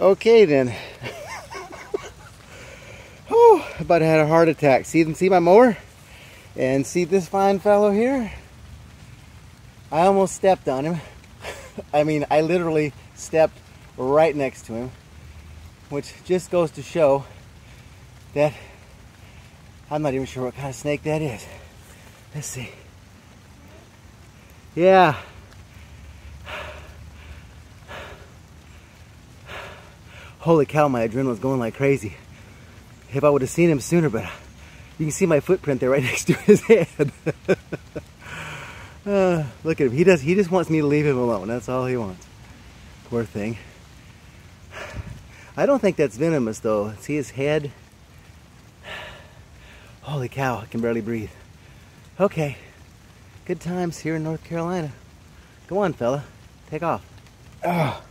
Okay then. oh, about had a heart attack. See see my mower? And see this fine fellow here? I almost stepped on him. I mean, I literally stepped right next to him, which just goes to show that I'm not even sure what kind of snake that is. Let's see. Yeah. Holy cow, my adrenaline's going like crazy. If I would have seen him sooner, but you can see my footprint there right next to his head. uh, look at him. He does. He just wants me to leave him alone. That's all he wants. Poor thing. I don't think that's venomous though. See his head? Holy cow, I can barely breathe. Okay. Good times here in North Carolina. Go on, fella. Take off. Oh.